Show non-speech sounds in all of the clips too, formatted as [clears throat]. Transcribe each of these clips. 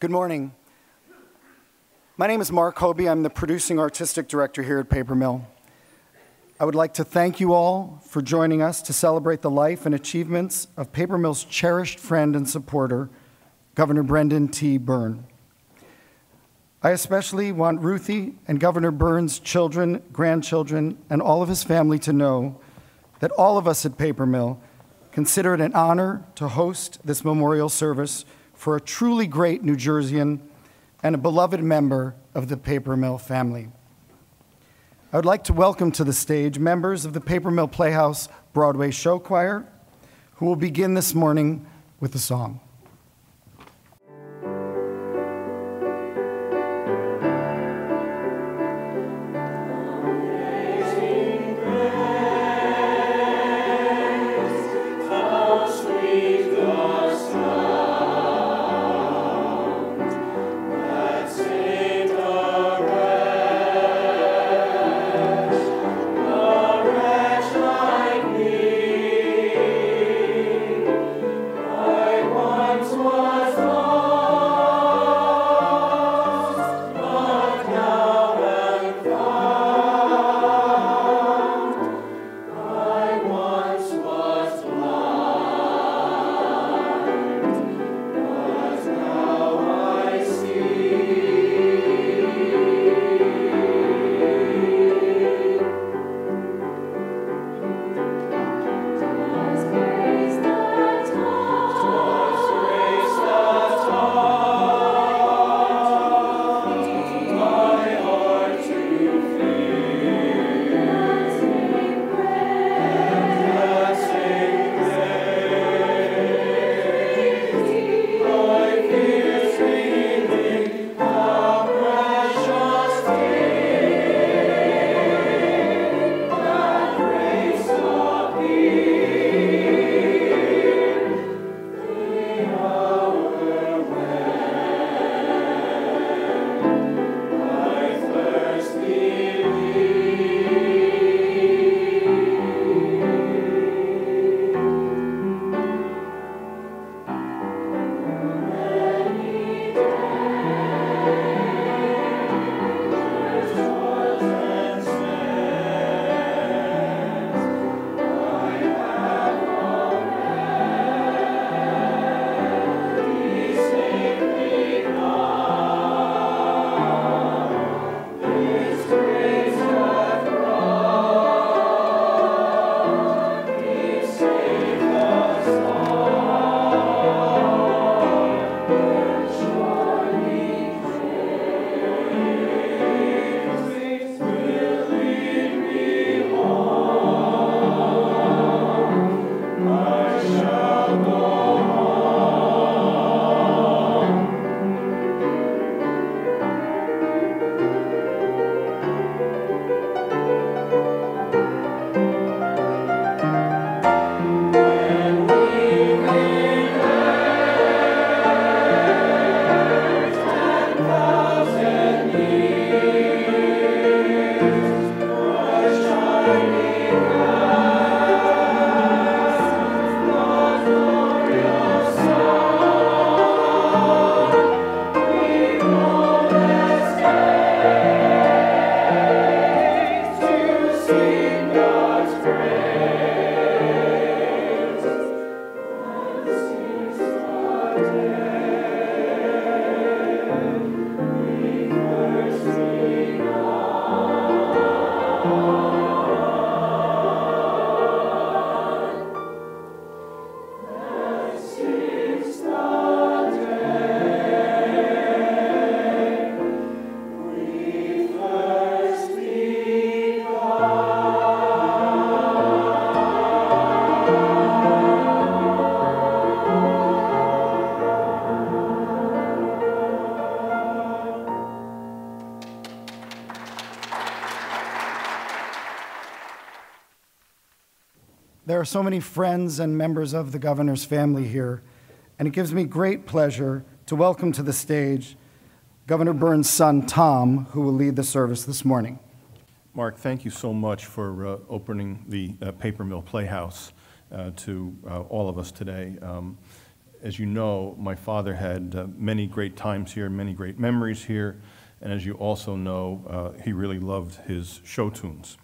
Good morning. My name is Mark Hoebee. I'm the producing artistic director here at Paper Mill. I would like to thank you all for joining us to celebrate the life and achievements of Paper Mill's cherished friend and supporter, Governor Brendan T. Byrne. I especially want Ruthie and Governor Byrne's children, grandchildren, and all of his family to know that all of us at Paper Mill consider it an honor to host this memorial service for a truly great New Jerseyan and a beloved member of the Paper Mill family. I would like to welcome to the stage members of the Paper Mill Playhouse Broadway Show Choir, who will begin this morning with a song. There are so many friends and members of the governor's family here, and it gives me great pleasure to welcome to the stage Governor Byrne's son, Tom, who will lead the service this morning. Mark, thank you so much for uh, opening the uh, Paper Mill Playhouse uh, to uh, all of us today. Um, as you know, my father had uh, many great times here, many great memories here, and as you also know, uh, he really loved his show tunes.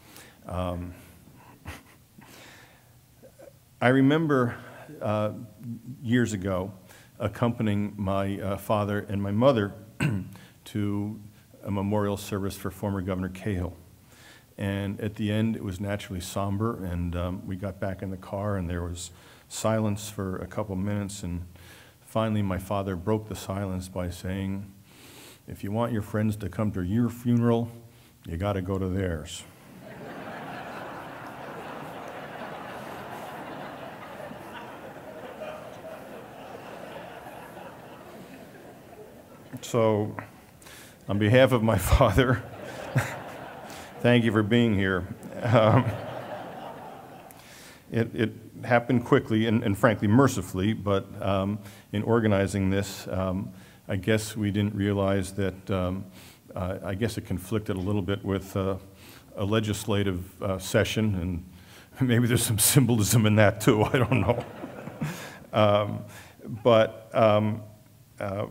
Um, I remember uh, years ago accompanying my uh, father and my mother [clears throat] to a memorial service for former Governor Cahill. And at the end, it was naturally somber, and um, we got back in the car, and there was silence for a couple minutes, and finally, my father broke the silence by saying, If you want your friends to come to your funeral, you got to go to theirs. So, on behalf of my [laughs] father, thank you for being here. Um, it, it, happened quickly and, and frankly mercifully, but um, in organizing this, um, I guess we didn't realize that, um, uh, I guess it conflicted a little bit with uh, a legislative uh, session, and [laughs] maybe there's some symbolism in that too, [laughs] I don't know. Um, but um, uh,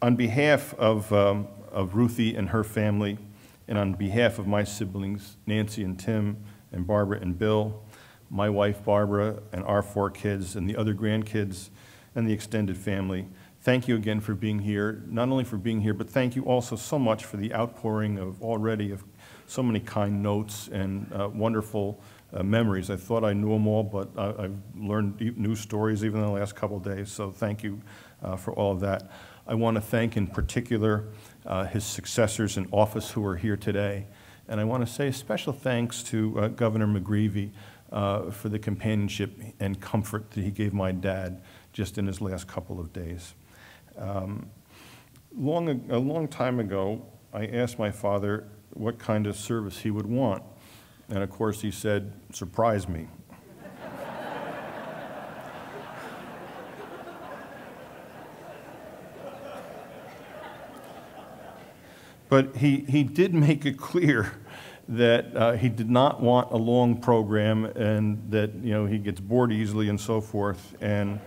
on behalf of, um, of Ruthie and her family, and on behalf of my siblings, Nancy and Tim, and Barbara and Bill, my wife Barbara, and our four kids, and the other grandkids, and the extended family, thank you again for being here. Not only for being here, but thank you also so much for the outpouring of already of so many kind notes and uh, wonderful uh, memories. I thought I knew them all, but I, have learned new stories even in the last couple days, so thank you uh, for all of that. I want to thank in particular uh, his successors in office who are here today. And I want to say a special thanks to uh, Governor McGreevey uh, for the companionship and comfort that he gave my dad just in his last couple of days. Um, long, a long time ago, I asked my father what kind of service he would want. And of course, he said, surprise me. But he, he did make it clear that uh, he did not want a long program and that you know he gets bored easily and so forth. And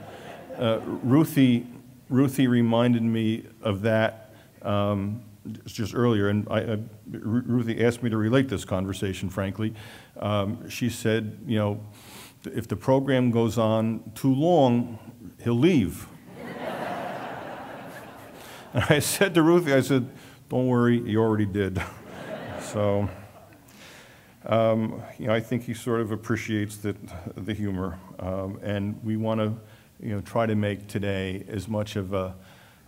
uh, Ruthie, Ruthie reminded me of that um, just earlier, and I, Ruthie asked me to relate this conversation. Frankly, um, she said, you know, if the program goes on too long, he'll leave. [laughs] and I said to Ruthie, I said don't worry, you already did. [laughs] so, um, you know, I think he sort of appreciates the, the humor. Um, and we want to, you know, try to make today as much of a,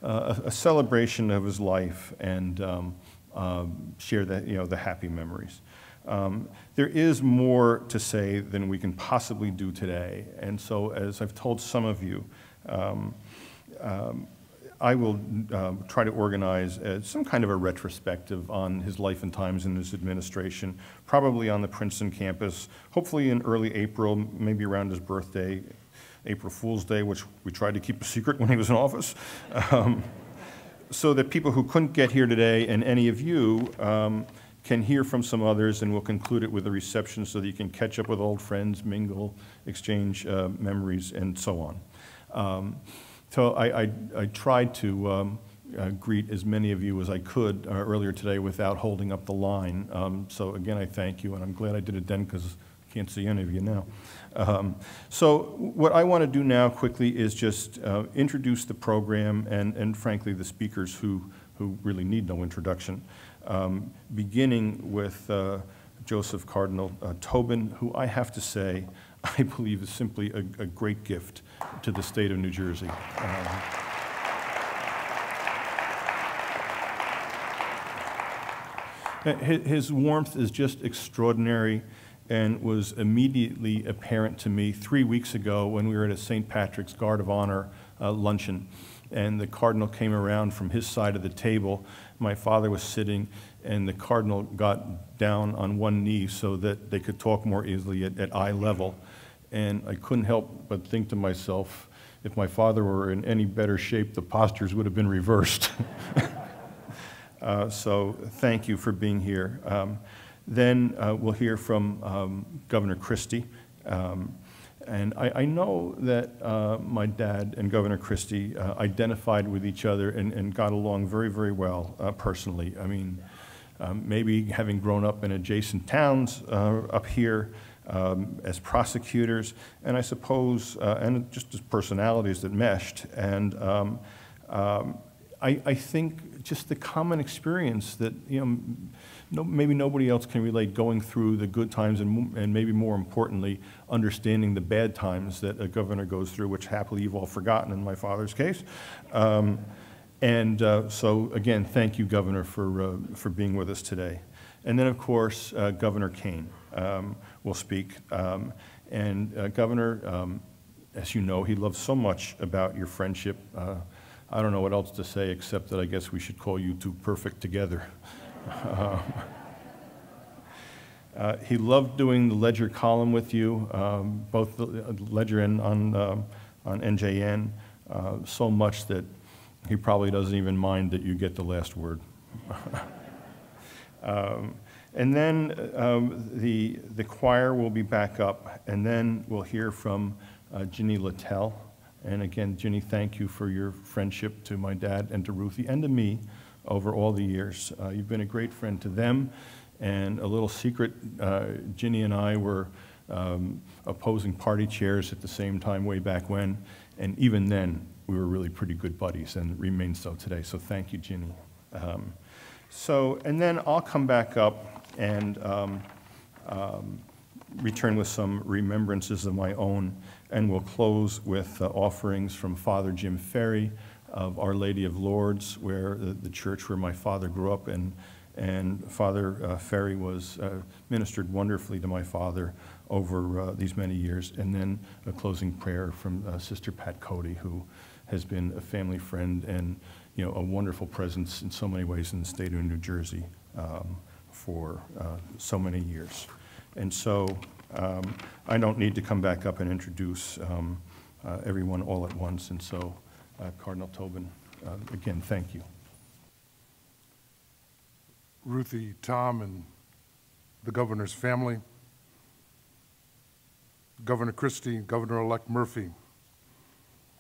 a, a celebration of his life and um, um, share the, you know, the happy memories. Um, there is more to say than we can possibly do today. And so, as I've told some of you, um, um, I will uh, try to organize uh, some kind of a retrospective on his life and times in his administration, probably on the Princeton campus, hopefully in early April, maybe around his birthday, April Fool's Day, which we tried to keep a secret [laughs] when he was in office, um, so that people who couldn't get here today and any of you um, can hear from some others, and we'll conclude it with a reception so that you can catch up with old friends, mingle, exchange uh, memories, and so on. Um, so I, I, I tried to um, uh, greet as many of you as I could uh, earlier today without holding up the line. Um, so again, I thank you, and I'm glad I did it then because I can't see any of you now. Um, so what I want to do now quickly is just uh, introduce the program and, and frankly the speakers who, who really need no introduction, um, beginning with uh, Joseph Cardinal uh, Tobin, who I have to say [laughs] I believe is simply a, a great gift to the state of New Jersey. Uh, his warmth is just extraordinary and was immediately apparent to me three weeks ago when we were at a St. Patrick's Guard of Honor uh, luncheon. And the cardinal came around from his side of the table. My father was sitting, and the cardinal got down on one knee so that they could talk more easily at, at eye level. And I couldn't help but think to myself, if my father were in any better shape, the postures would have been reversed. [laughs] uh, so thank you for being here. Um, then uh, we'll hear from um, Governor Christie. Um, And I, I know that uh, my dad and Governor Christie uh, identified with each other and, and got along very, very well uh, personally. I mean, um, maybe having grown up in adjacent towns uh, up here um, as prosecutors, and I suppose, uh, and just as personalities that meshed. And um, um, I, I think just the common experience that, you know, no, maybe nobody else can relate going through the good times and, and maybe more importantly, understanding the bad times that a governor goes through, which happily you've all forgotten in my father's case. Um, and uh, so, again, thank you, Governor, for, uh, for being with us today. And then, of course, uh, Governor Kean um, will speak. Um, and, uh, Governor, um, as you know, he loves so much about your friendship. Uh, I don't know what else to say except that I guess we should call you two perfect together. Uh, [laughs] uh, he loved doing the Ledger column with you, um, both the uh, Ledger and on, um, on NJN, uh, so much that he probably doesn't even mind that you get the last word. [laughs] um, and then um, the, the choir will be back up, and then we'll hear from uh, Ginny Littell. And again, Ginny, thank you for your friendship to my dad and to Ruthie and to me over all the years. Uh, you've been a great friend to them. And a little secret, uh, Ginny and I were um, opposing party chairs at the same time way back when. And even then, we were really pretty good buddies and remain so today. So thank you, Ginny. Um, so, and then I'll come back up and um, um, return with some remembrances of my own, and we'll close with uh, offerings from Father Jim Ferry of Our Lady of Lourdes, where the, the church where my father grew up, and, and Father uh, Ferry was uh, ministered wonderfully to my father over uh, these many years. And then a closing prayer from uh, Sister Pat Cody, who has been a family friend and you know a wonderful presence in so many ways in the state of New Jersey. Um, for uh, so many years. And so um, I don't need to come back up and introduce um, uh, everyone all at once. And so uh, Cardinal Tobin. Uh, again, thank you. Ruthie, Tom, and the governor's family, Governor Christie, Governor-elect Murphy,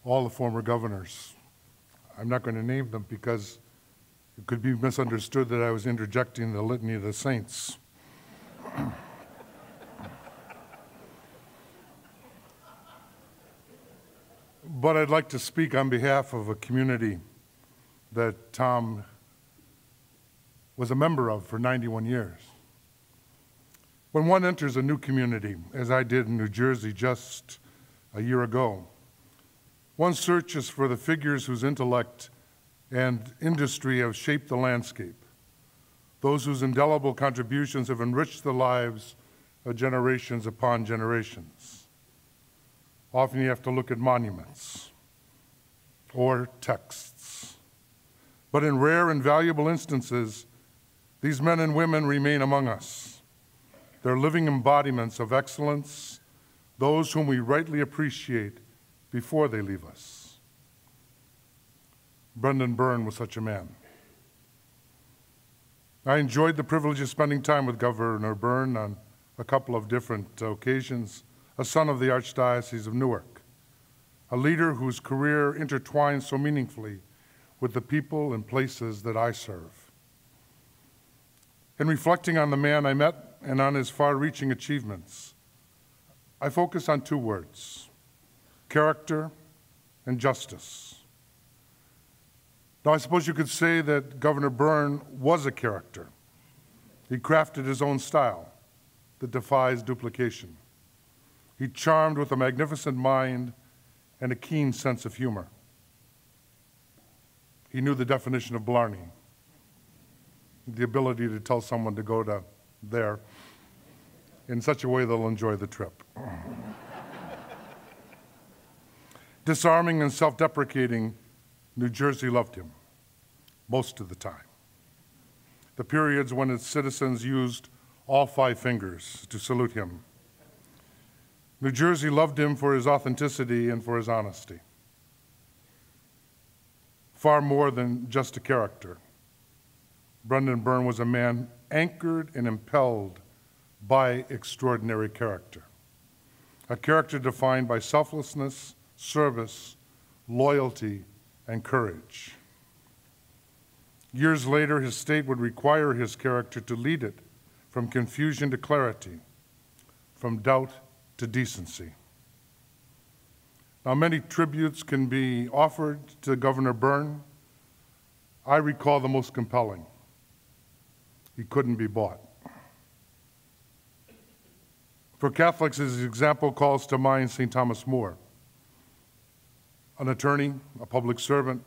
all the former governors. I'm not going to name them because it could be misunderstood that I was interjecting the litany of the saints. But I'd like to speak on behalf of a community that Tom was a member of for 91 years. When one enters a new community, as I did in New Jersey just a year ago, one searches for the figures whose intellect and industry have shaped the landscape, those whose indelible contributions have enriched the lives of generations upon generations. Often you have to look at monuments or texts. But in rare and valuable instances, these men and women remain among us. They're living embodiments of excellence, those whom we rightly appreciate before they leave us. Brendan Byrne was such a man. I enjoyed the privilege of spending time with Governor Byrne on a couple of different occasions a son of the Archdiocese of Newark, a leader whose career intertwines so meaningfully with the people and places that I serve. In reflecting on the man I met and on his far reaching achievements, I focus on two words character and justice. Now, I suppose you could say that Governor Byrne was a character. He crafted his own style that defies duplication. He charmed with a magnificent mind and a keen sense of humor. He knew the definition of blarney, the ability to tell someone to go to there in such a way they'll enjoy the trip. [clears throat] Disarming and self deprecating, New Jersey loved him most of the time. The periods when its citizens used all five fingers to salute him New Jersey loved him for his authenticity and for his honesty. Far more than just a character. Brendan Byrne was a man anchored and impelled by extraordinary character. a character defined by selflessness, service, loyalty, and courage. Years later, his state would require his character to lead it from confusion to clarity, from doubt to decency. Now, many tributes can be offered to Governor Byrne. I recall the most compelling. He couldn't be bought. For Catholics, his example calls to mind St. Thomas More, an attorney, a public servant,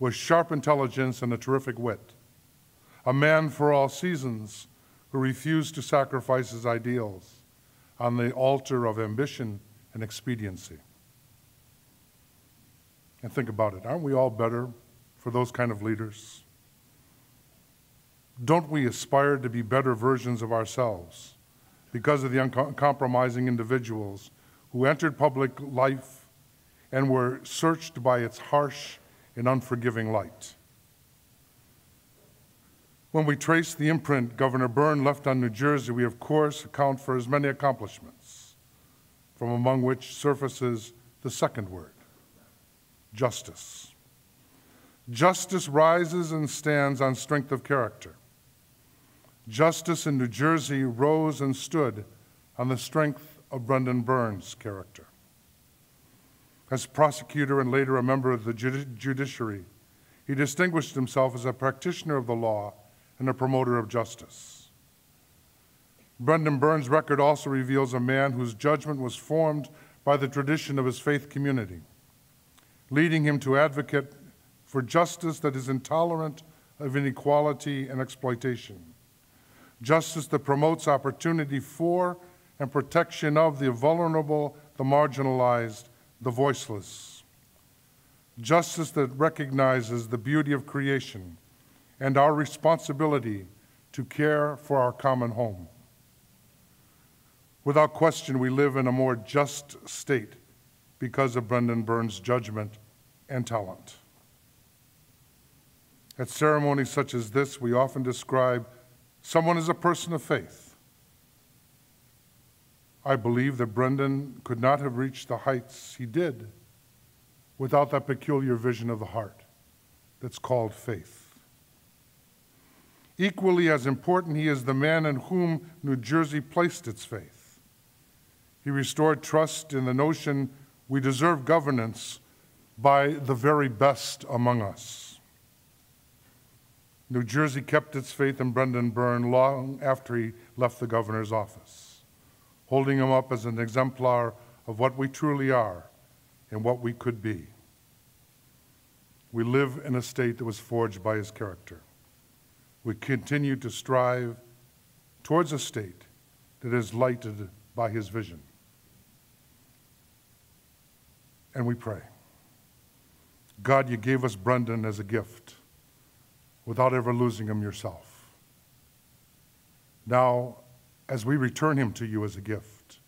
with sharp intelligence and a terrific wit, a man for all seasons who refused to sacrifice his ideals on the altar of ambition and expediency. And think about it aren't we all better for those kind of leaders? Don't we aspire to be better versions of ourselves because of the uncompromising individuals who entered public life and were searched by its harsh and unforgiving light? When we trace the imprint Governor Byrne left on New Jersey, we of course account for his many accomplishments, from among which surfaces the second word justice. Justice rises and stands on strength of character. Justice in New Jersey rose and stood on the strength of Brendan Byrne's character. As prosecutor and later a member of the judiciary, he distinguished himself as a practitioner of the law and a promoter of justice. Brendan Byrne's record also reveals a man whose judgment was formed by the tradition of his faith community, leading him to advocate for justice that is intolerant of inequality and exploitation, justice that promotes opportunity for and protection of the vulnerable, the marginalized, the voiceless, justice that recognizes the beauty of creation and our responsibility to care for our common home. Without question, we live in a more just state because of Brendan Byrne's judgment and talent. At ceremonies such as this, we often describe someone as a person of faith. I believe that Brendan could not have reached the heights he did without that peculiar vision of the heart that's called faith. Equally as important, he is the man in whom New Jersey placed its faith. He restored trust in the notion we deserve governance by the very best among us. New Jersey kept its faith in Brendan Byrne long after he left the governor's office, holding him up as an exemplar of what we truly are and what we could be. We live in a state that was forged by his character we continue to strive towards a state that is lighted by his vision. And we pray. God, you gave us Brendan as a gift without ever losing him yourself. Now, as we return him to you as a gift,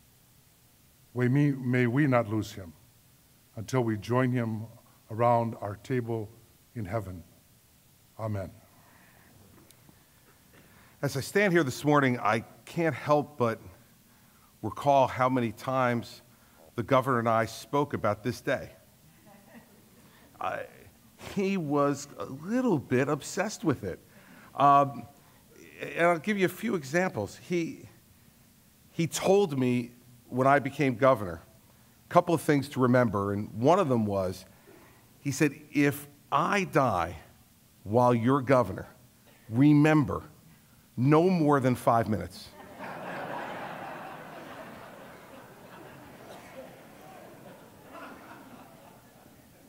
may, may we not lose him until we join him around our table in heaven. Amen. As I stand here this morning, I can't help but recall how many times the governor and I spoke about this day. [laughs] I, he was a little bit obsessed with it. Um, and I'll give you a few examples. He, he told me when I became governor a couple of things to remember, and one of them was he said, If I die while you're governor, remember no more than five minutes.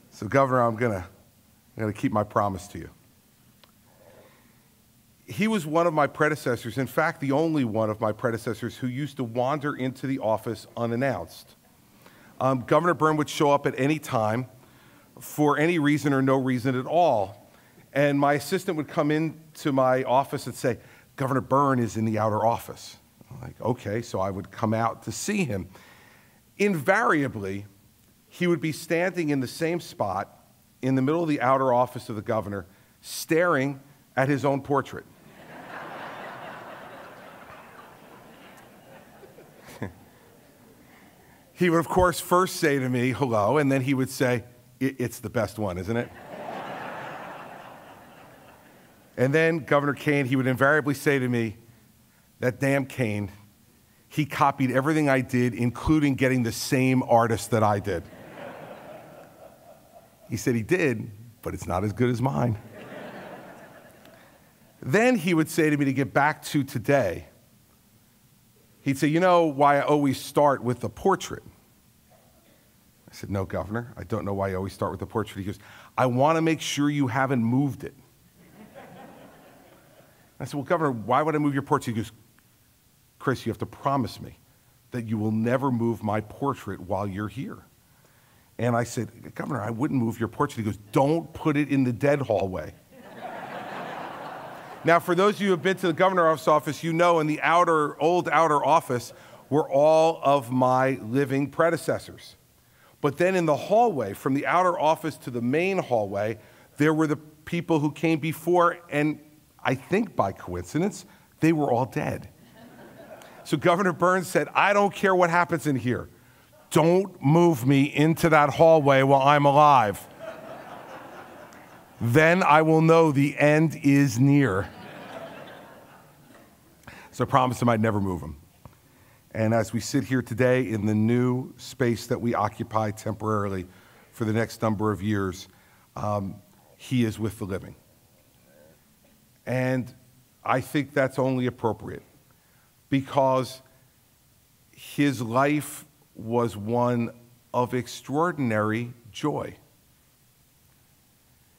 so, Governor, I'm going to I'm going to keep my promise to you. He was one of my predecessors, in fact, the only one of my predecessors who used to wander into the office unannounced. Um, Governor Byrne would show up at any time for any reason or no reason at all. And my assistant would come into my office and say, Governor Byrne is in the outer office. I'm like, okay, so I would come out to see him. Invariably, he would be standing in the same spot in the middle of the outer office of the governor, staring at his own portrait. He would, of course, first say to me, hello, and then he would say, it's the best one, isn't it? and then Governor Kean, he would invariably say to me, that damn Kean, he copied everything I did, including getting the same artist that I did. he said he did, but it's not as good as mine. then he would say to me to get back to today, he'd say, You know why I always start with the portrait? I said, No, Governor, I don't know why you always start with the portrait. He goes, I want to make sure you haven't moved it. I said, Well, Governor, why would I move your portrait? He goes, Chris, you have to promise me that you will never move my portrait while you're here. And I said, Governor, I wouldn't move your portrait. He goes, Don't put it in the dead hallway. now, for those of you who have been to the governor's office, you know in the outer, old outer office were all of my living predecessors. But then in the hallway, from the outer office to the main hallway, there were the people who came before, and I think by coincidence, they were all dead. So Governor Burns said, I don't care what happens in here. Don't move me into that hallway while I'm alive. then I will know the end is near. So I promised him I'd never move him. And as we sit here today in the new space that we occupy temporarily for the next number of years, um, he is with the living. And I think that's only appropriate because his life was one of extraordinary joy.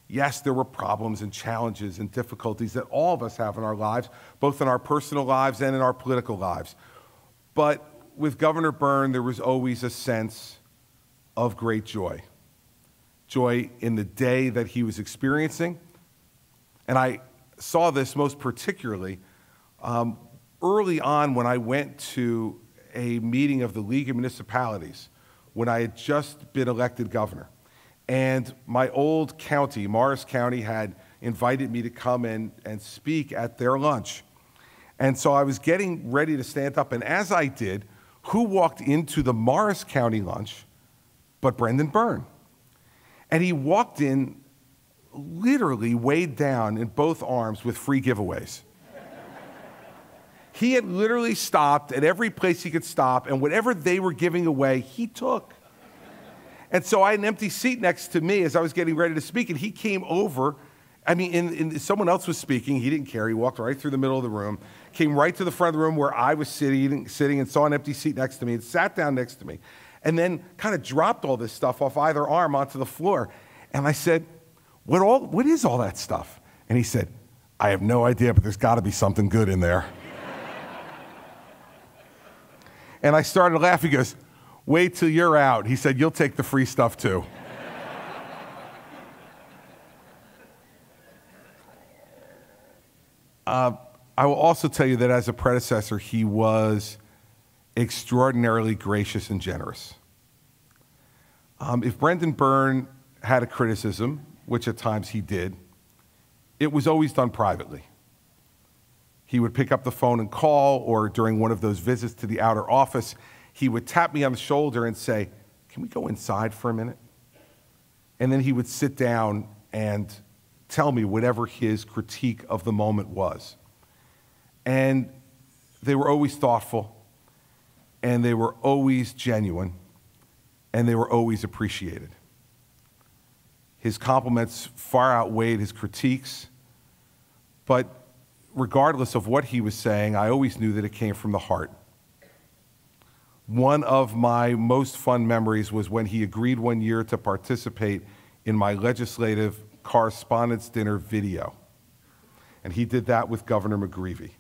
Yes, there were problems and challenges and difficulties that all of us have in our lives, both in our personal lives and in our political lives. But with Governor Byrne, there was always a sense of great joy. Joy in the day that he was experiencing. And I saw this most particularly um, early on when I went to a meeting of the League of Municipalities when I had just been elected governor. And my old county, Morris County, had invited me to come in and speak at their lunch. And so I was getting ready to stand up. And as I did, who walked into the Morris County lunch but Brendan Byrne? And he walked in literally weighed down in both arms with free giveaways. He had literally stopped at every place he could stop, and whatever they were giving away, he took. And so I had an empty seat next to me as I was getting ready to speak, and he came over. I mean, in, in, someone else was speaking. He didn't care. He walked right through the middle of the room, came right to the front of the room where I was sitting, sitting and saw an empty seat next to me, and sat down next to me, and then kind of dropped all this stuff off either arm onto the floor. And I said, what, all, what is all that stuff? And he said, I have no idea, but there's got to be something good in there. And I started laughing. He goes, Wait till you're out. He said, You'll take the free stuff too. Uh, I will also tell you that as a predecessor, he was extraordinarily gracious and generous. Um, if Brendan Byrne had a criticism, which at times he did, it was always done privately he would pick up the phone and call, or during one of those visits to the outer office, he would tap me on the shoulder and say, Can we go inside for a minute? And then he would sit down and tell me whatever his critique of the moment was. And they were always thoughtful, and they were always genuine, and they were always appreciated. His compliments far outweighed his critiques, but regardless of what he was saying, I always knew that it came from the heart. One of my most fun memories was when he agreed one year to participate in my legislative correspondents dinner video. And he did that with Governor McGreevey.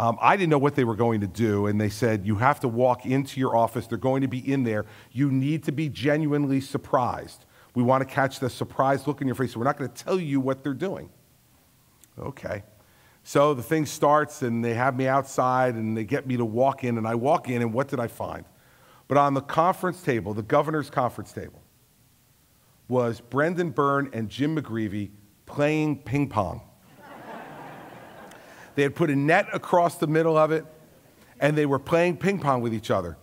Um, I didn't know what they were going to do, and they said, You have to walk into your office. They're going to be in there. You need to be genuinely surprised. We want to catch the surprised look in your face, so we're not going to tell you what they're doing. Okay. So the thing starts, and they have me outside, and they get me to walk in, and I walk in, and what did I find? But on the conference table, the governor's conference table, was Brendan Byrne and Jim McGreevey playing ping pong. they had put a net across the middle of it, and they were playing ping pong with each other.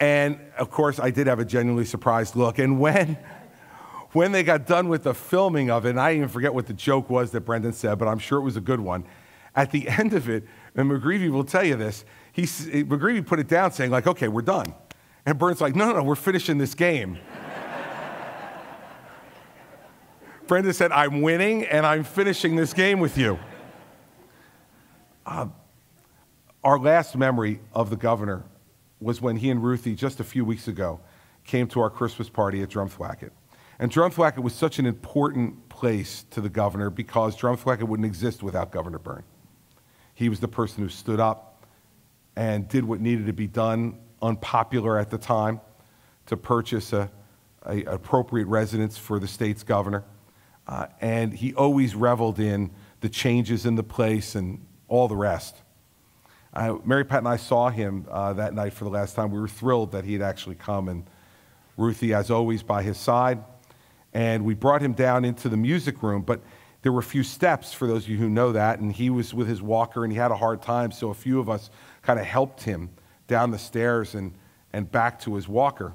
And of course, I did have a genuinely surprised look. And when, [laughs] when they got done with the filming of it, and I even forget what the joke was that Brendan said, but I'm sure it was a good one. At the [laughs] end of it, and McGreevey will tell you this, he, McGreevey put it down saying, like, okay, we're done. And Byrne's like, no, no, no, we're finishing this game. Brendan said, I'm winning and I'm finishing this game with you. Uh, our last memory of the governor was when he and Ruthie, just a few weeks ago, came to our Christmas party at Drumthwacket. And Drumthwacket was such an important place to the governor because Drumthwacket wouldn't exist without Governor Byrne. He was the person who stood up and did what needed to be done, unpopular at the time, to purchase a, a appropriate residence for the state's governor. Uh, and he always reveled in the changes in the place and all the rest. Uh, Mary Pat and I saw him uh, that night for the last time. We were thrilled that he had actually come, and Ruthie, as always, by his side. And we brought him down into the music room, but there were a few steps for those of you who know that, and he was with his walker and he had a hard time, so a few of us kind of helped him down the stairs and, and back to his walker.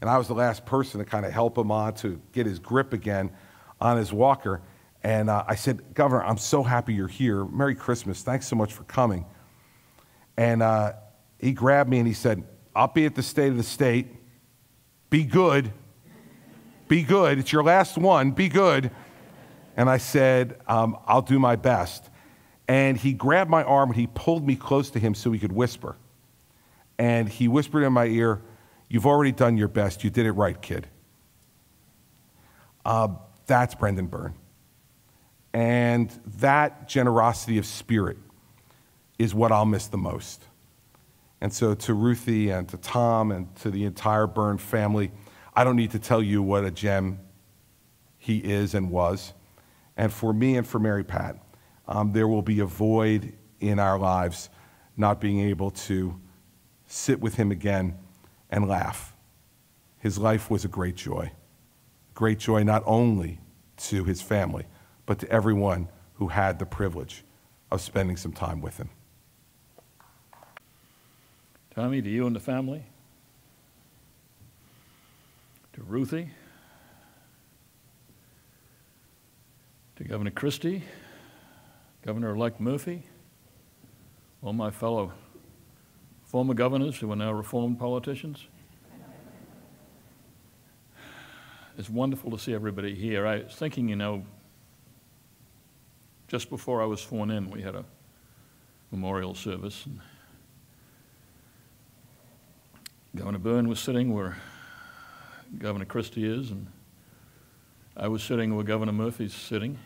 And I was the last person to kind of help him on to get his grip again on his walker. And uh, I said, Governor, I'm so happy you're here. Merry Christmas. Thanks so much for coming. And uh, he grabbed me and he said, I'll be at the state of the state. Be good. Be good. It's your last one. Be good. And I said, um, I'll do my best. And he grabbed my arm and he pulled me close to him so he could whisper. And he whispered in my ear, You've already done your best. You did it right, kid. Uh, that's Brendan Byrne. And that generosity of spirit is what I'll miss the most. And so, to Ruthie and to Tom and to the entire Byrne family, I don't need to tell you what a gem he is and was. And for me and for Mary Pat, um, there will be a void in our lives not being able to sit with him again and laugh. His life was a great joy. Great joy not only to his family, but to everyone who had the privilege of spending some time with him. Tommy, to you and the family, to Ruthie, to Governor Christie, Governor elect Murphy, all my fellow former governors who are now reformed politicians. It's wonderful to see everybody here. I was thinking, you know, just before I was sworn in, we had a memorial service. And Governor Byrne was sitting where Governor Christie is, and I was sitting where Governor Murphy's sitting,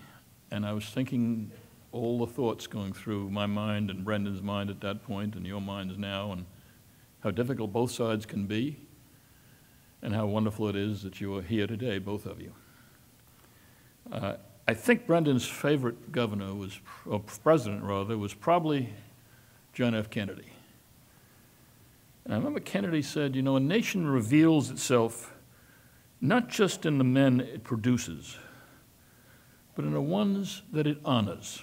and I was thinking all the thoughts going through my mind and Brendan's mind at that point, and your minds now, and how difficult both sides can be, and how wonderful it is that you are here today, both of you. Uh, I think Brendan's favorite governor was, or president rather, was probably John F. Kennedy. And I remember Kennedy said, you know, a nation reveals itself not just in the men it produces, but in the ones that it honors,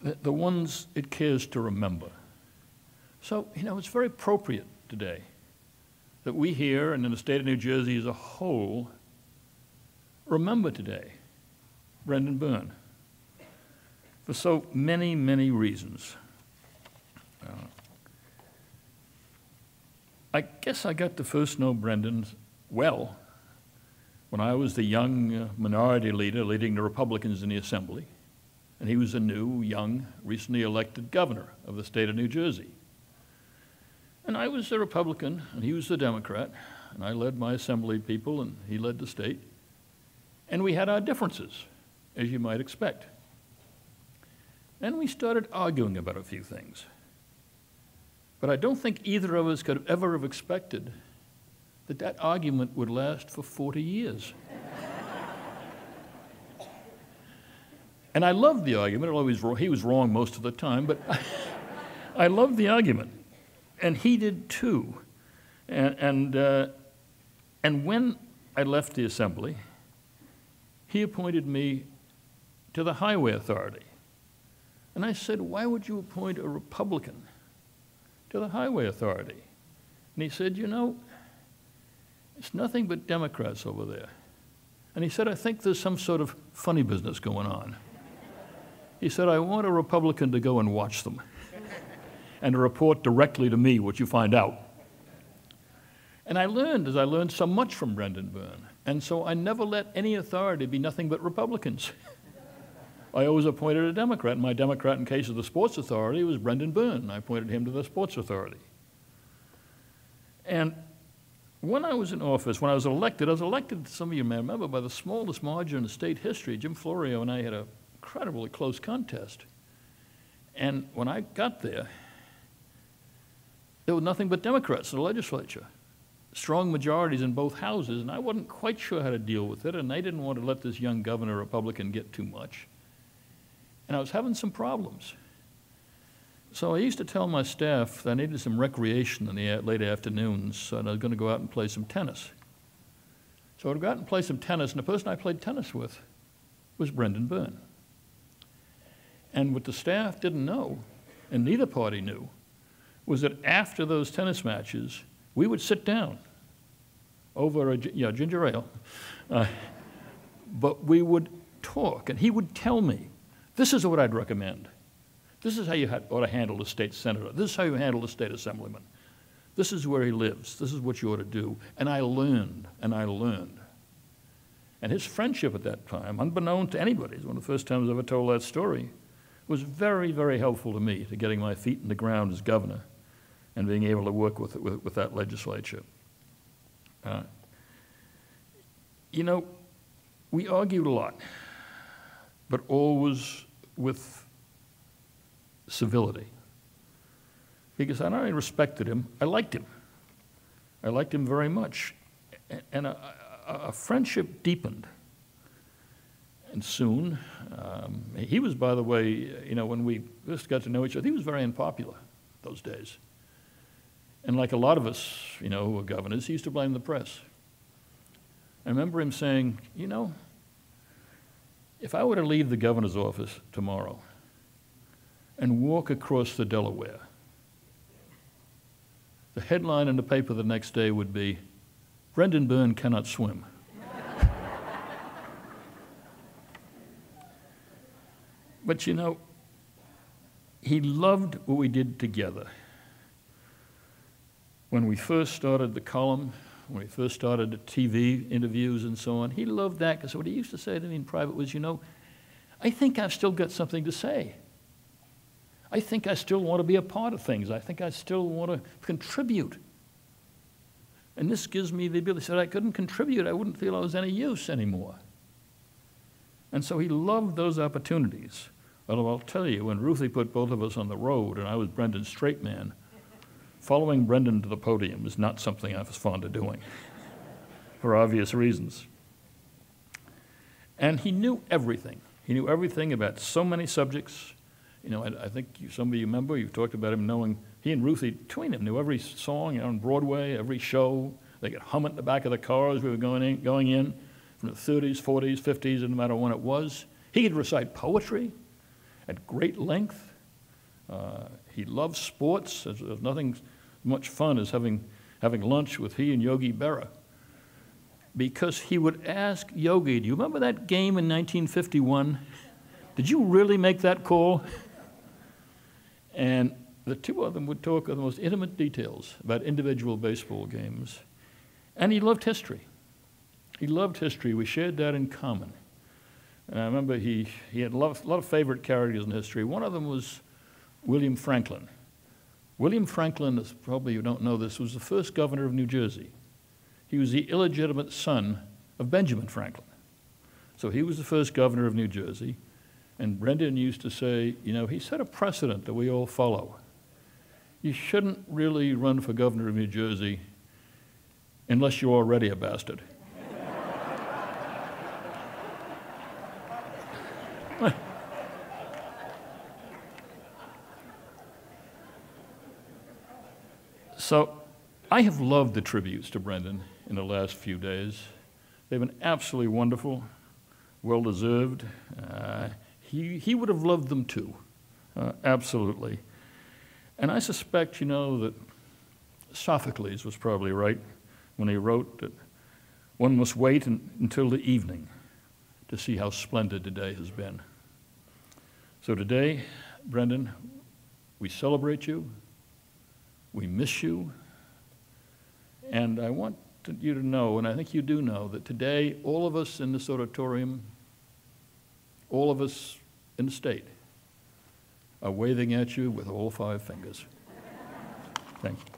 the ones it cares to remember. So, you know, it's very appropriate today that we here and in the state of New Jersey as a whole remember today Brendan Byrne for so many, many reasons. Uh, I guess I got to first know Brendan well when I was the young uh, minority leader leading the Republicans in the Assembly, and he was a new, young, recently elected governor of the state of New Jersey. And I was the Republican, and he was the Democrat, and I led my Assembly people, and he led the state. And we had our differences, as you might expect. And we started arguing about a few things. But I don't think either of us could ever have expected that that argument would last for 40 years. and I loved the argument. Always, he was wrong most of the time, but [laughs] I loved the argument. And he did too. And, and, uh, and when I left the assembly, he appointed me to the Highway Authority. And I said, Why would you appoint a Republican? to the Highway Authority. And he said, You know, it's nothing but Democrats over there. And he said, I think there's some sort of funny business going on. He said, I want a Republican to go and watch them and to report directly to me what you find out. And I learned, as I learned so much from Brendan Byrne. And so I never let any authority be nothing but Republicans. [laughs] I always appointed a Democrat. And my Democrat, in case of the Sports Authority, was Brendan Byrne. I appointed him to the Sports Authority. And when I was in office, when I was elected, I was elected, some of you may remember, by the smallest margin in state history. Jim Florio and I had an incredibly close contest. And when I got there, there were nothing but Democrats in the legislature, strong majorities in both houses, and I wasn't quite sure how to deal with it, and they didn't want to let this young governor Republican get too much. And I was having some problems. So I used to tell my staff that I needed some recreation in the late afternoons, and I was going to go out and play some tennis. So I'd go out and play some tennis, and the person I played tennis with was Brendan Byrne. And what the staff didn't know, and neither party knew, was that after those tennis matches, we would sit down over a yeah, ginger ale, uh, but we would talk, and he would tell me, this is what I'd recommend. This is how you ought to handle a state senator. This is how you handle a state assemblyman. This is where he lives. This is what you ought to do. And I learned, and I learned. And his friendship at that time, unbeknown to anybody, it's one of the first times I ever told that story, was very, very helpful to me to getting my feet in the ground as governor and being able to work with, with, with that legislature. Uh, you know, we argued a lot, but always with civility. Because I not only respected him, I liked him. I liked him very much. And a, a, a friendship deepened. And soon, um, he was, by the way, you know, when we first got to know each other, he was very unpopular those days. And like a lot of us, you know, who were governors, he used to blame the press. I remember him saying, you know, if I were to leave the governor's office tomorrow and walk across the Delaware, the headline in the paper the next day would be Brendan Byrne cannot swim. [laughs] but you know, he loved what we did together. When we first started the column, when we first started the TV interviews and so on, he loved that because what he used to say to me in private was, you know, I think I've still got something to say. I think I still want to be a part of things. I think I still want to contribute. And this gives me the ability. Said I couldn't contribute, I wouldn't feel I was any use anymore. And so he loved those opportunities. Well, I'll tell you, when Ruthie put both of us on the road and I was Brendan's straight man, following Brendan to the podium was not something I was fond of doing for obvious reasons. And he knew everything. He knew everything about so many subjects you know, I, I think you, some of you remember, you've talked about him knowing, he and Ruthie between them knew every song on Broadway, every show. They could hum it in the back of the car as we were going in, going in from the 30s, 40s, 50s, no matter when it was. He could recite poetry at great length. Uh, he loved sports. There's, there's, nothing much fun as having, having lunch with he and Yogi Berra. Because he would ask Yogi, do you remember that game in 1951? Did you really make that call? And the two of them would talk of the most intimate details about individual baseball games. And he loved history. He loved history. We shared that in common. And I remember he, he had a lot, of, a lot of favorite characters in history. One of them was William Franklin. William Franklin, as probably you don't know this, was the first governor of New Jersey. He was the illegitimate son of Benjamin Franklin. So he was the first governor of New Jersey. And Brendan used to say, you know, he set a precedent that we all follow. You shouldn't really run for governor of New Jersey unless you're already a bastard. So I have loved the tributes to Brendan in the last few days. They've been absolutely wonderful, well deserved. Uh, he, he would have loved them too, uh, absolutely. And I suspect, you know, that Sophocles was probably right when he wrote that one must wait un- until the evening to see how splendid today has been. So today, Brendan, we celebrate you, we miss you, and I want to- you to know, and I think you do know, that today, all of us in this auditorium, all of us in the state, are waving at you with all five fingers. Thank you.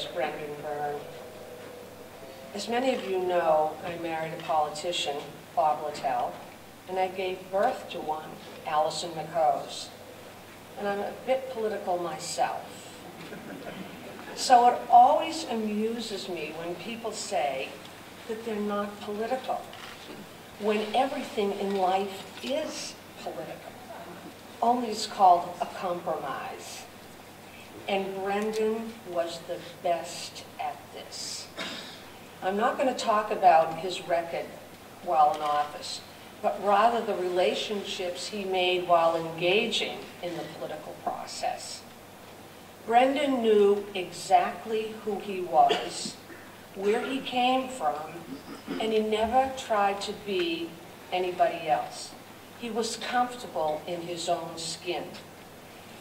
40 years, Brendan Byrne. As many of you know, I married a politician, Bob Littell, and I gave birth to one, Allison McHose. And I'm a bit political myself. So it always amuses me when people say that they're not political, when everything in life is political. Only it's called a compromise. And Brendan was the best at this. I'm not going to talk about his record while in office, but rather the relationships he made while engaging in the political process. Brendan knew exactly who he was, where he came from, and he never tried to be anybody else. He was comfortable in his own skin.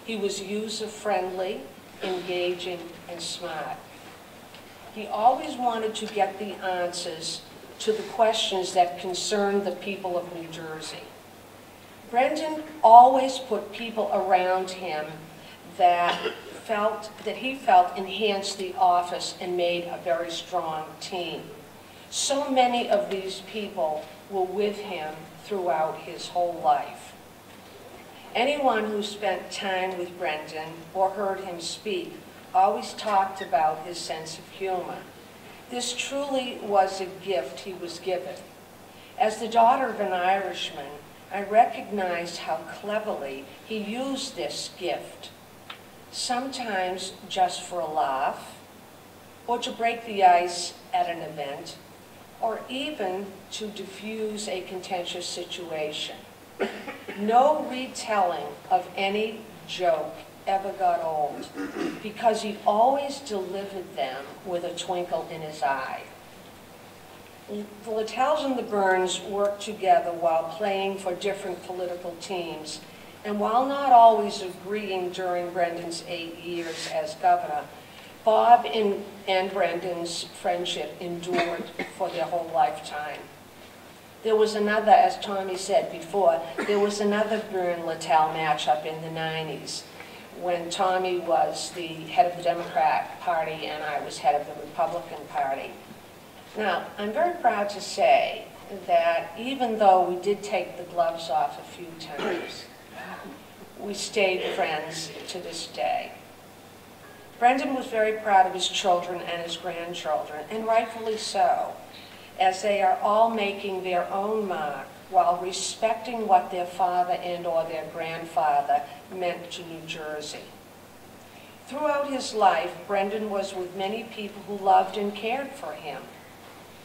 He was user-friendly, engaging, and smart. He always wanted to get the answers to the questions that concerned the people of New Jersey. Brendan always put people around him that felt, that he felt enhanced the office and made a very strong team. So many of these people were with him throughout his whole life. Anyone who spent time with Brendan or heard him speak always talked about his sense of humor. This truly was a gift he was given. As the daughter of an Irishman, I recognized how cleverly he used this gift, sometimes just for a laugh, or to break the ice at an event, or even to diffuse a contentious situation. No retelling of any joke ever got old because he always delivered them with a twinkle in his eye. The Littells and the Byrnes worked together while playing for different political teams, and while not always agreeing during Brendan's eight years as governor, Bob and, and Brendan's friendship endured for their whole lifetime. There was another, as Tommy said before, there was another Byrne-Littell matchup in the 90s when Tommy was the head of the Democrat Party and I was head of the Republican Party. Now, I'm very proud to say that even though we did take the gloves off a few times, we stayed friends to this day. Brendan was very proud of his children and his grandchildren, and rightfully so, as they are all making their own mark while respecting what their father and or their grandfather meant to New Jersey. Throughout his life, Brendan was with many people who loved and cared for him.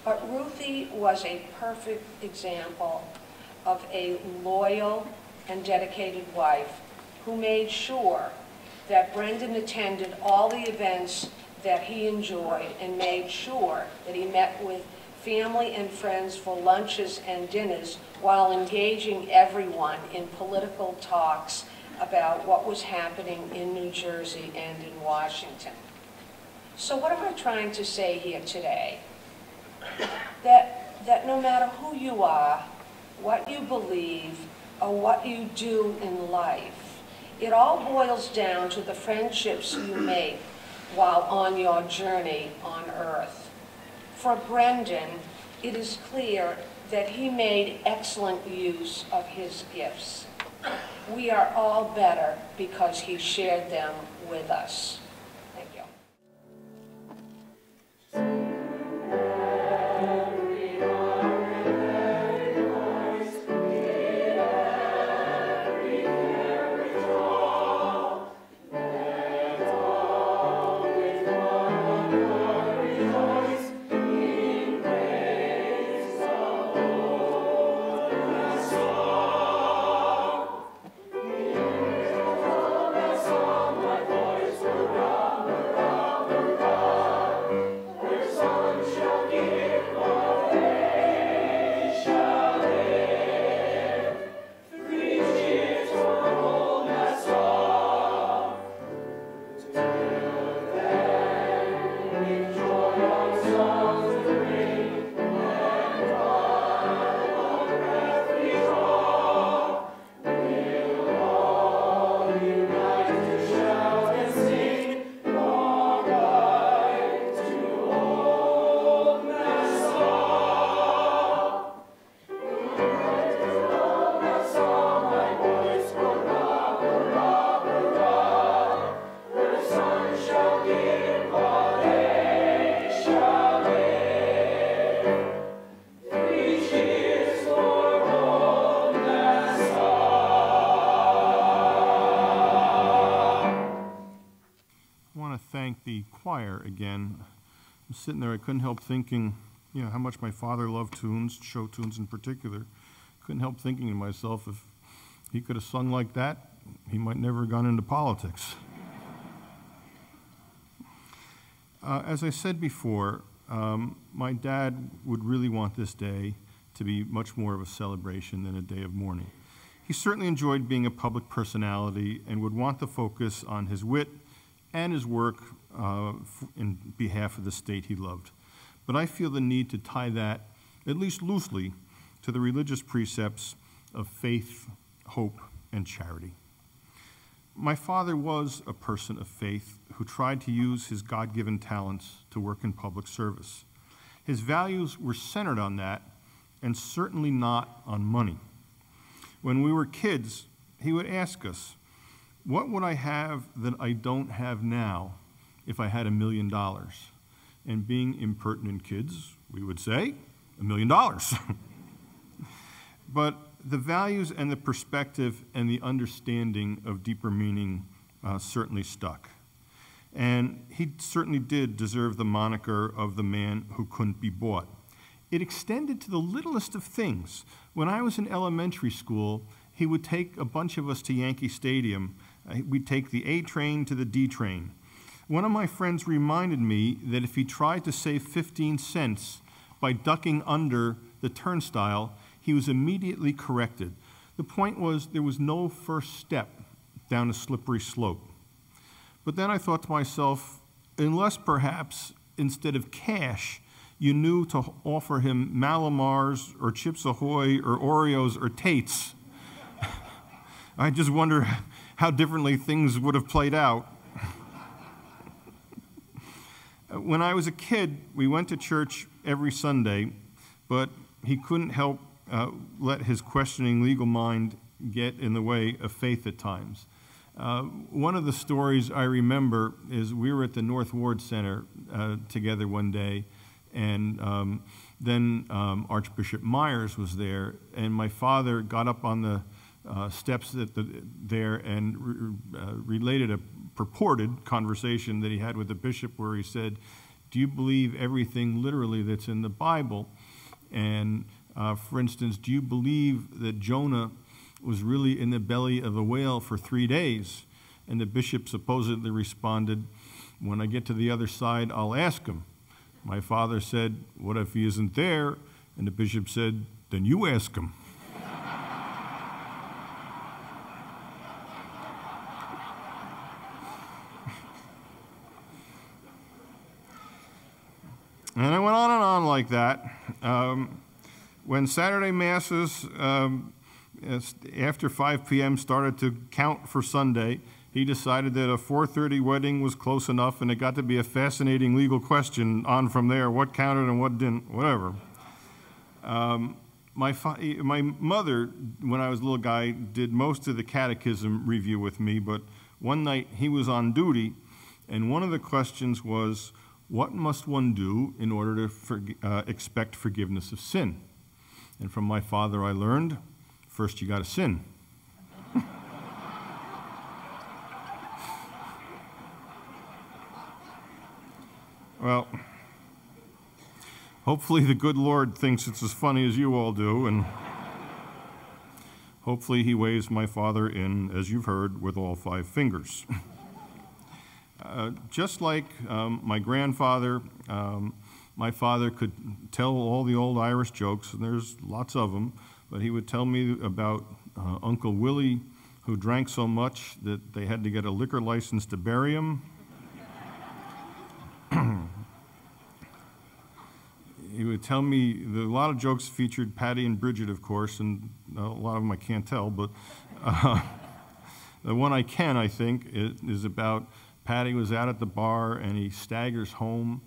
But Ruthie was a perfect example of a loyal and dedicated wife who made sure that Brendan attended all the events that he enjoyed and made sure that he met with family and friends for lunches and dinners while engaging everyone in political talks about what was happening in New Jersey and in Washington. So what am I trying to say here today? That, that no matter who you are, what you believe, or what you do in life, it all boils down to the friendships you make while on your journey on earth. For Brendan, it is clear that he made excellent use of his gifts. We are all better because he shared them with us. Sitting there, I couldn't help thinking, you know, how much my father loved tunes, show tunes in particular, couldn't help thinking to myself, if he could have sung like that, he might never have gone into politics. [laughs] Uh, as I said before, um, my dad would really want this day to be much more of a celebration than a day of mourning. He certainly enjoyed being a public personality and would want the focus on his wit and his work uh, in behalf of the state he loved. But I feel the need to tie that, at least loosely, to the religious precepts of faith, hope, and charity. My father was a person of faith who tried to use his God given talents to work in public service. His values were centered on that and certainly not on money. When we were kids, he would ask us, What would I have that I don't have now if I had a million dollars? And being impertinent kids, we would say, A million dollars. [laughs] But the values and the perspective and the understanding of deeper meaning uh, certainly stuck. And he certainly did deserve the moniker of the man who couldn't be bought. It extended to the littlest of things. When I was in elementary school, he would take a bunch of us to Yankee Stadium. Uh, we'd take the A train to the D train. One of my friends reminded me that if he tried to save 15 cents by ducking under the turnstile, he was immediately corrected. The point was there was no first step down a slippery slope. But then I thought to myself, unless perhaps instead of cash, you knew to offer him Mallomars or Chips Ahoy or Oreos or Tates, [laughs] I just wonder how differently things would have played out. When I was a kid, we went to church every Sunday, but he couldn't help uh, let his questioning legal mind get in the way of faith at times. Uh, one of the stories I remember is we were at the North Ward Center uh, together one day, and um, then um, Archbishop Myers was there, and my father got up on the uh, steps the, there and re uh, related a purported conversation that he had with the bishop where he said, Do you believe everything literally that's in the Bible? And uh, for instance, do you believe that Jonah was really in the belly of a whale for three days? And the bishop supposedly responded, When I get to the other side, I'll ask him. My father said, What if he isn't there? And the bishop said, Then you ask him. and I went on like that. Um, when Saturday masses um, after 5 p.m. started to count for Sunday, he decided that a 4:30 wedding was close enough, and it got to be a fascinating legal question on from there: what counted and what didn't, whatever. Um, my, my mother, when I was a little guy, did most of the catechism review with me, but one night he was on duty, and one of the questions was, what must one do in order to for, uh, expect forgiveness of sin? And from my father, I learned first you got to sin. [laughs] well, hopefully the good Lord thinks it's as funny as you all do, and hopefully he weighs my father in, as you've heard, with all five fingers. [laughs] uh, just like um, my grandfather, um, my father could tell all the old Irish jokes, and there's lots of them, but he would tell me about uh, Uncle Willie, who drank so much that they had to get a liquor license to bury him. he would tell me a lot of jokes featured Patty and Bridget, of course, and a lot of them I can't tell, but uh, [laughs] the one I can, I think, is about Patty was out at the bar and he staggers home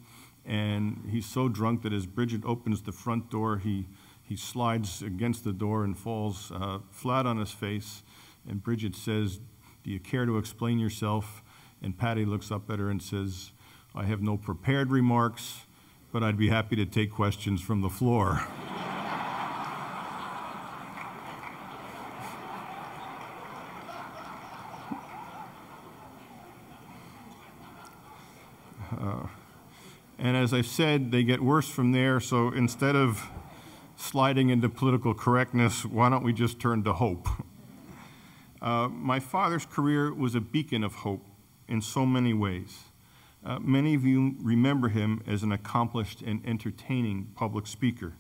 and he's so drunk that as Bridget opens the front door, he, he slides against the door and falls uh, flat on his face. And Bridget says, Do you care to explain yourself? And Patty looks up at her and says, I have no prepared remarks, but I'd be happy to take questions from the floor. [laughs] as I said, they get worse from there. So instead of sliding into political correctness, why don't we just turn to hope? Uh, my father's career was a beacon of hope in so many ways. Uh, many of you remember him as an accomplished and entertaining public speaker.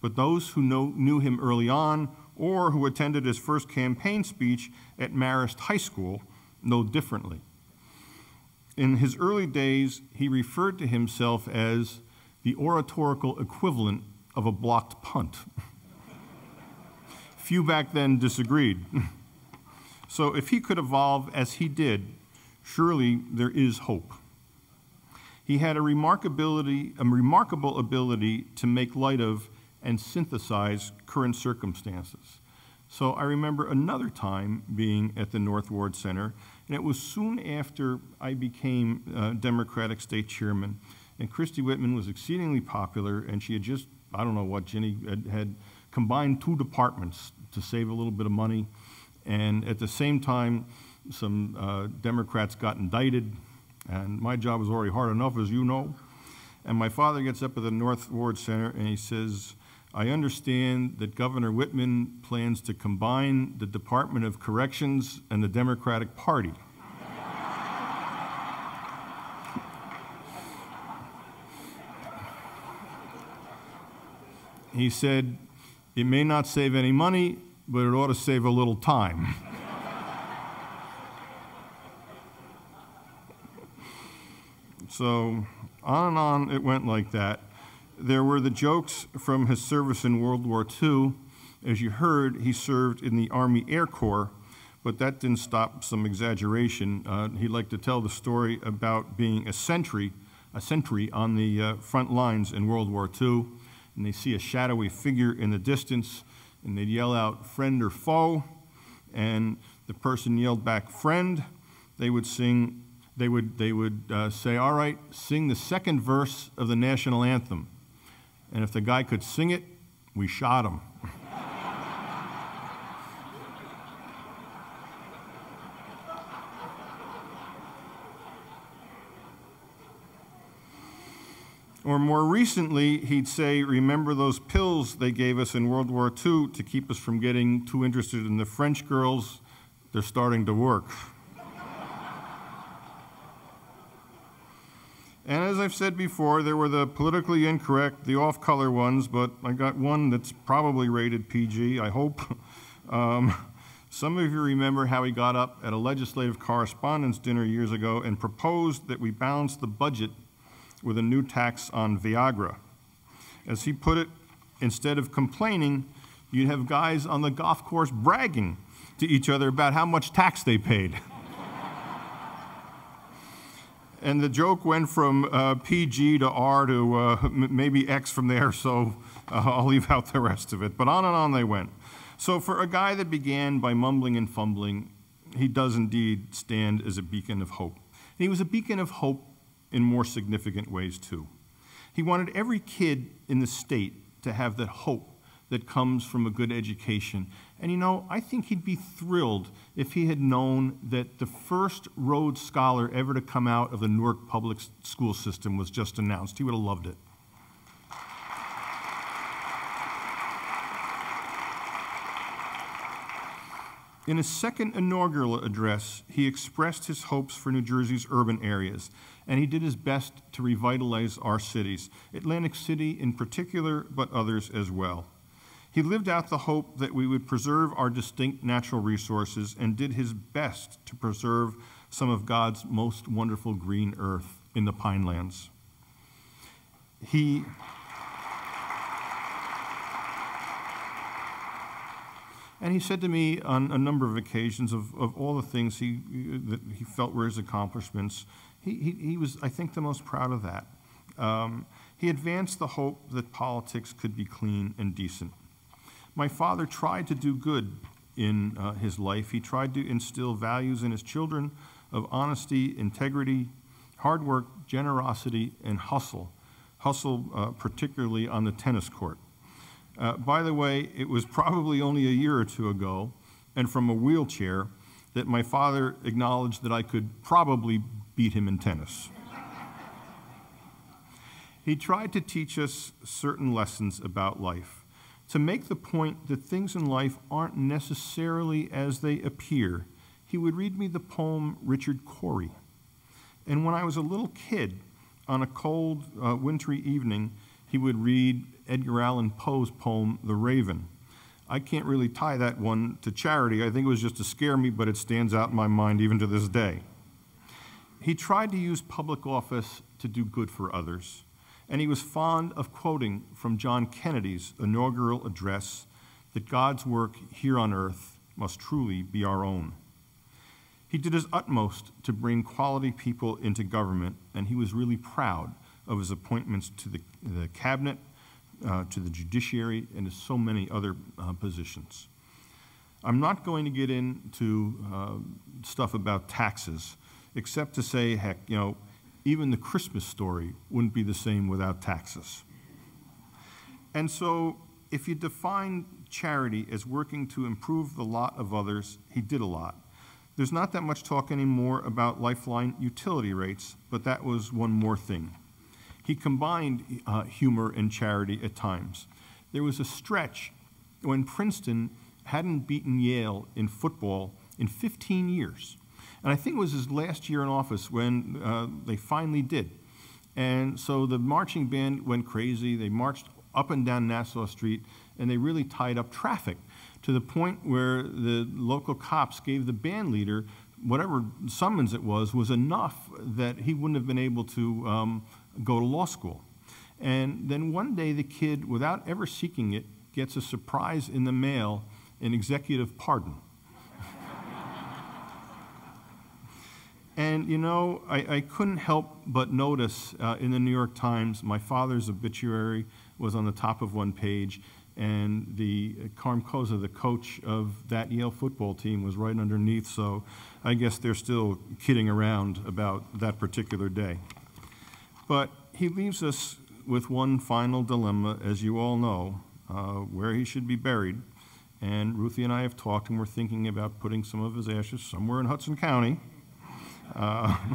But those who know, knew him early on or who attended his first campaign speech at Marist High School know differently. In his early days, he referred to himself as the oratorical equivalent of a blocked punt. [laughs] Few back then disagreed. [laughs] so if he could evolve as he did, surely there is hope. He had a, remarkability, a remarkable ability to make light of and synthesize current circumstances. So I remember another time being at the North Ward Center, and it was soon after I became uh, Democratic State Chairman. And Christie Whitman was exceedingly popular, and she had just, I don't know what, Ginny had, had combined two departments to save a little bit of money. And at the same time, some uh, Democrats got indicted, and my job was already hard enough, as you know. And my father gets up at the North Ward Center and he says, I understand that Governor Whitman plans to combine the Department of Corrections and the Democratic Party. he said, It may not save any money, but it ought to save a little time. so on and on it went like that. There were the jokes from his service in World War II. As you heard, he served in the Army Air Corps, but that didn't stop some exaggeration. Uh, he liked to tell the story about being a sentry, a sentry on the uh, front lines in World War II, and they see a shadowy figure in the distance, and they'd yell out, friend or foe, and the person yelled back, friend. They would sing, they would, they would uh, say, all right, sing the second verse of the national anthem and if the guy could sing it, we shot him. Or more recently, he'd say, Remember those pills they gave us in World War II to keep us from getting too interested in the French girls? They're starting to work. And as I've said before, there were the politically incorrect, the off color ones, but I got one that's probably rated PG, I hope. [laughs] Um, some of you remember how he got up at a legislative correspondents dinner years ago and proposed that we balance the budget with a new tax on Viagra. As he put it, instead of complaining, you'd have guys on the golf course bragging to each other about how much tax they paid. [laughs] and the joke went from uh, PG to R to uh, maybe X from there, so uh, I'll leave out the rest of it. But on and on they went. So for a guy that began by mumbling and fumbling, he does indeed stand as a beacon of hope. And he was a beacon of hope in more significant ways, too. He wanted every kid in the state to have that hope that comes from a good education. And you know, I think he'd be thrilled if he had known that the first Rhodes Scholar ever to come out of the Newark public school system was just announced. He would have loved it. In his second inaugural address, he expressed his hopes for New Jersey's urban areas, and he did his best to revitalize our cities, Atlantic City in particular, but others as well. He lived out the hope that we would preserve our distinct natural resources and did his best to preserve some of God's most wonderful green earth in the Pinelands. He And he said to me on a number of occasions of, of all the things he, that he felt were his accomplishments, he, he, he was, I think, the most proud of that. Um, he advanced the hope that politics could be clean and decent. My father tried to do good in uh, his life. He tried to instill values in his children of honesty, integrity, hard work, generosity, and hustle. Hustle, uh, particularly on the tennis court. Uh, by the way, it was probably only a year or two ago, and from a wheelchair, that my father acknowledged that I could probably beat him in tennis. he tried to teach us certain lessons about life to make the point that things in life aren't necessarily as they appear, he would read me the poem Richard Cory. And when I was a little kid, on a cold, uh, wintry evening, he would read Edgar Allan Poe's poem, The Raven. I can't really tie that one to charity. I think it was just to scare me, but it stands out in my mind even to this day. He tried to use public office to do good for others, and he was fond of quoting from John Kennedy's inaugural address that God's work here on earth must truly be our own. He did his utmost to bring quality people into government, and he was really proud of his appointments to the, the cabinet uh, to the judiciary, and to so many other uh, positions. I'm not going to get into uh, stuff about taxes, except to say, heck, you know, even the Christmas story wouldn't be the same without taxes. And so, if you define charity as working to improve the lot of others, he did a lot. There's not that much talk anymore about lifeline utility rates, but that was one more thing. He combined uh, humor and charity at times. There was a stretch when Princeton hadn't beaten Yale in football in 15 years. And I think it was his last year in office when uh, they finally did. And so the marching band went crazy. They marched up and down Nassau Street, and they really tied up traffic to the point where the local cops gave the band leader whatever summons it was was enough that he wouldn't have been able to um, go to law school. And then one day the kid, without ever seeking it, gets a surprise in the mail an executive pardon. And you know, I, I, couldn't help but notice uh, in the New York Times, my father's obituary was on the top of one page, and the uh, Cozza, the coach of that Yale football team, was right underneath. So I guess they're still kidding around about that particular day. But he leaves us with one final dilemma, as you all know, uh, where he should be buried. And Ruthie and I have talked, and we're thinking about putting some of his ashes somewhere in Hudson County. Uh, [laughs]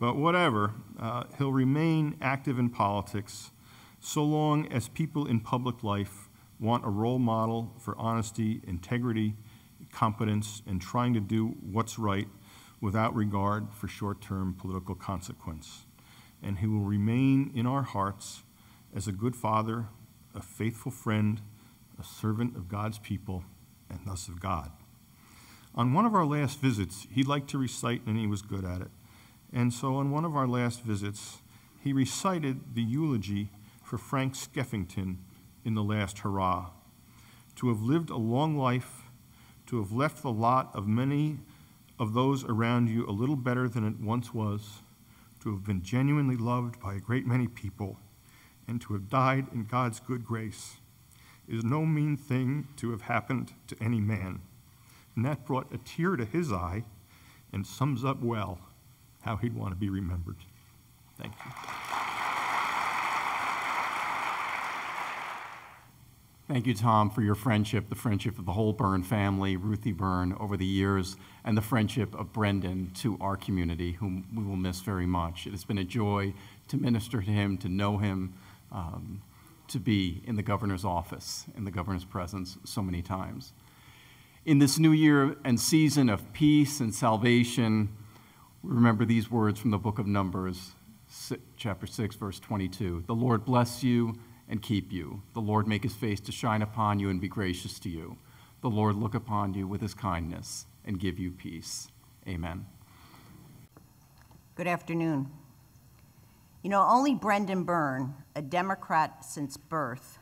but whatever, uh, he'll remain active in politics so long as people in public life want a role model for honesty, integrity, competence, and trying to do what's right without regard for short term political consequence. And he will remain in our hearts as a good father, a faithful friend, a servant of God's people, and thus of God. On one of our last visits, he liked to recite and he was good at it. And so on one of our last visits, he recited the eulogy for Frank Skeffington in The Last Hurrah. To have lived a long life, to have left the lot of many of those around you a little better than it once was, to have been genuinely loved by a great many people, and to have died in God's good grace is no mean thing to have happened to any man. And that brought a tear to his eye and sums up well how he'd want to be remembered. Thank you. Thank you, Tom, for your friendship, the friendship of the whole Byrne family, Ruthie Byrne, over the years, and the friendship of Brendan to our community, whom we will miss very much. It has been a joy to minister to him, to know him, um, to be in the governor's office, in the governor's presence so many times. In this new year and season of peace and salvation, remember these words from the book of Numbers, chapter 6, verse 22. The Lord bless you and keep you. The Lord make his face to shine upon you and be gracious to you. The Lord look upon you with his kindness and give you peace. Amen. Good afternoon. You know, only Brendan Byrne, a Democrat since birth,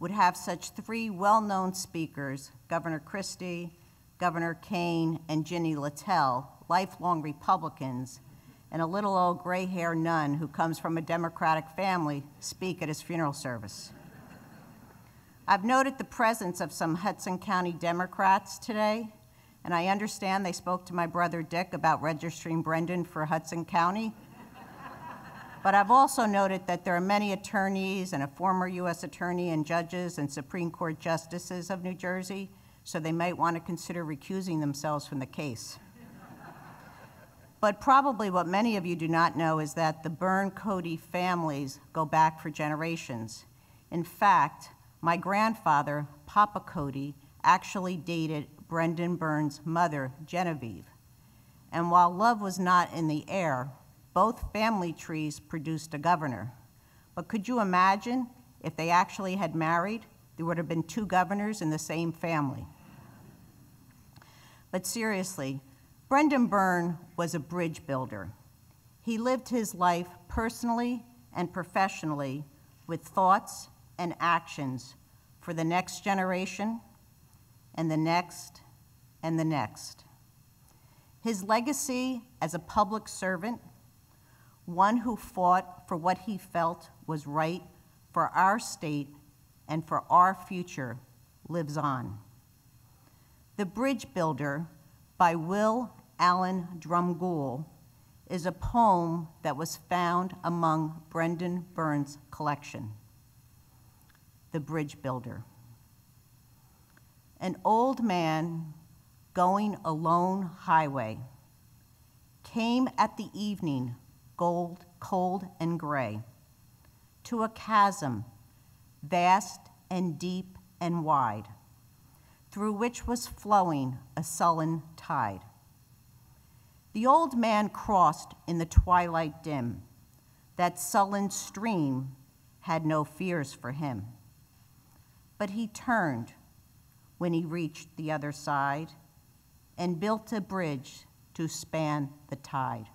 would have such three well known speakers Governor Christie, Governor Kean, and Ginny Littell, lifelong Republicans, and a little old gray haired nun who comes from a Democratic family speak at his funeral service. I've noted the presence of some Hudson County Democrats today, and I understand they spoke to my brother Dick about registering Brendan for Hudson County. But I've also noted that there are many attorneys and a former U.S. attorney and judges and Supreme Court justices of New Jersey, so they might want to consider recusing themselves from the case. But probably what many of you do not know is that the Byrne Cody families go back for generations. In fact, my grandfather, Papa Cody, actually dated Brendan Byrne's mother, Genevieve. And while love was not in the air, both family trees produced a governor. But could you imagine if they actually had married? There would have been two governors in the same family. But seriously, Brendan Byrne was a bridge builder. He lived his life personally and professionally with thoughts and actions for the next generation and the next and the next. His legacy as a public servant, one who fought for what he felt was right for our state and for our future, lives on. The Bridge Builder by Will Allen Dromgoole is a poem that was found among Brendan Byrne's collection. The Bridge Builder. An old man going a lone highway came at the evening, gold, cold and gray, to a chasm vast and deep and wide, through which was flowing a sullen tide. The old man crossed in the twilight dim. That sullen stream had no fears for him. But he turned when he reached the other side and built a bridge to span the tide.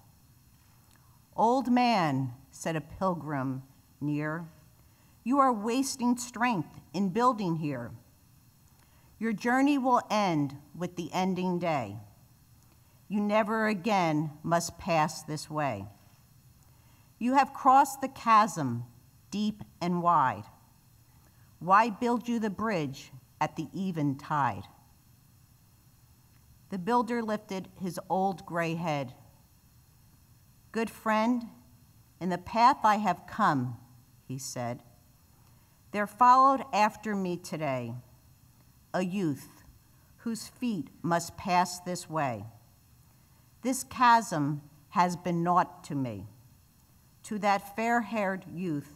Old man, said a pilgrim near, you are wasting strength in building here. Your journey will end with the ending day. You never again must pass this way. You have crossed the chasm deep and wide. Why build you the bridge at the even tide? The builder lifted his old gray head. Good friend, in the path I have come, he said, there followed after me today a youth whose feet must pass this way. This chasm has been naught to me. To that fair haired youth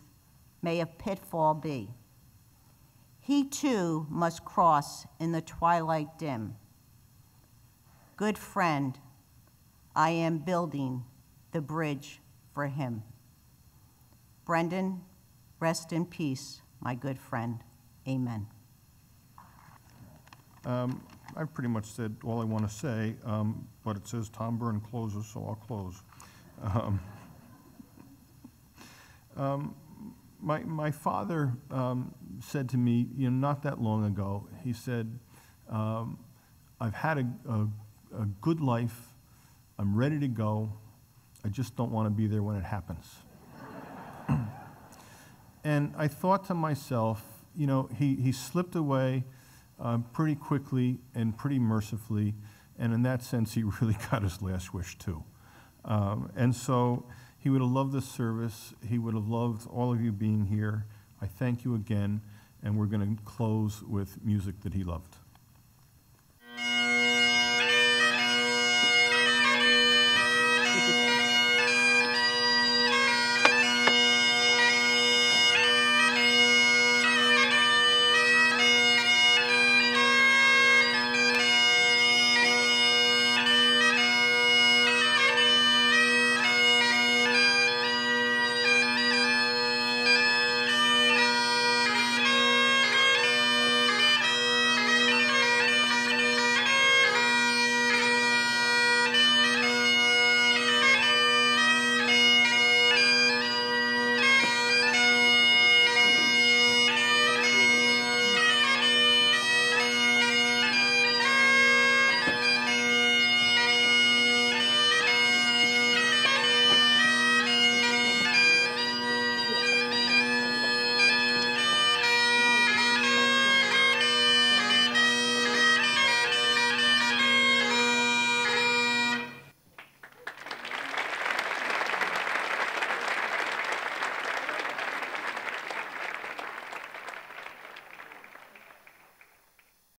may a pitfall be. He too must cross in the twilight dim. Good friend, I am building the bridge for him. Brendan, rest in peace, my good friend. Amen. Um, I've pretty much said all I want to say, um, but it says Tom Byrne closes, so I'll close. Um, um, my, my father um, said to me, you know, not that long ago, he said, um, I've had a, a, a good life, I'm ready to go, I just don't want to be there when it happens. [clears throat] and I thought to myself, you know, he, he slipped away um, pretty quickly and pretty mercifully, and in that sense, he [laughs] really got his last wish too. Um, and so he would have loved this service. He would have loved all of you being here. I thank you again, and we're going to close with music that he loved.